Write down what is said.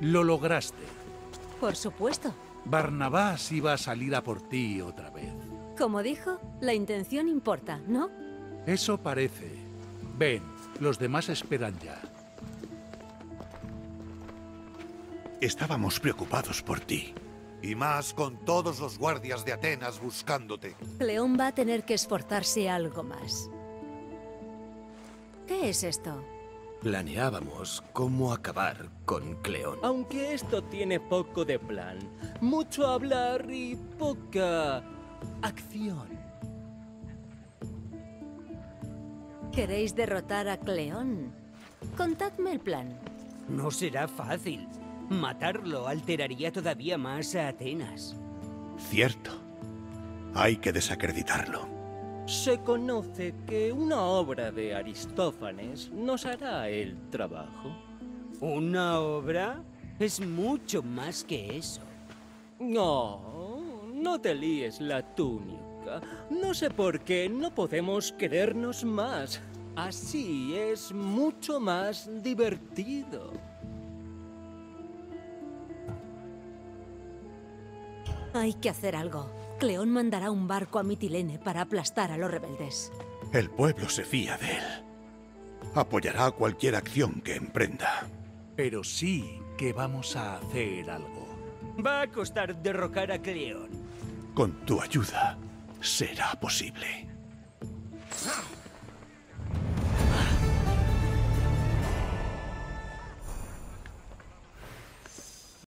Lo lograste. Por supuesto. Barnabás iba a salir a por ti otra vez. Como dijo, la intención importa, ¿no? Eso parece. Ven, los demás esperan ya. Estábamos preocupados por ti. Y más con todos los guardias de Atenas buscándote. Cleón va a tener que esforzarse algo más. ¿Qué es esto? Planeábamos cómo acabar con Cleón. Aunque esto tiene poco de plan. Mucho hablar y poca acción. ¿Queréis derrotar a Cleón? Contadme el plan. No será fácil. Matarlo alteraría todavía más a Atenas. Cierto. Hay que desacreditarlo. Se conoce que una obra de Aristófanes nos hará el trabajo. ¿Una obra? Es mucho más que eso. No, no te líes la túnica. No sé por qué no podemos querernos más. Así es mucho más divertido. Hay que hacer algo. Cleón mandará un barco a Mitilene para aplastar a los rebeldes. El pueblo se fía de él. Apoyará cualquier acción que emprenda. Pero sí que vamos a hacer algo. Va a costar derrocar a Cleón. Con tu ayuda, será posible.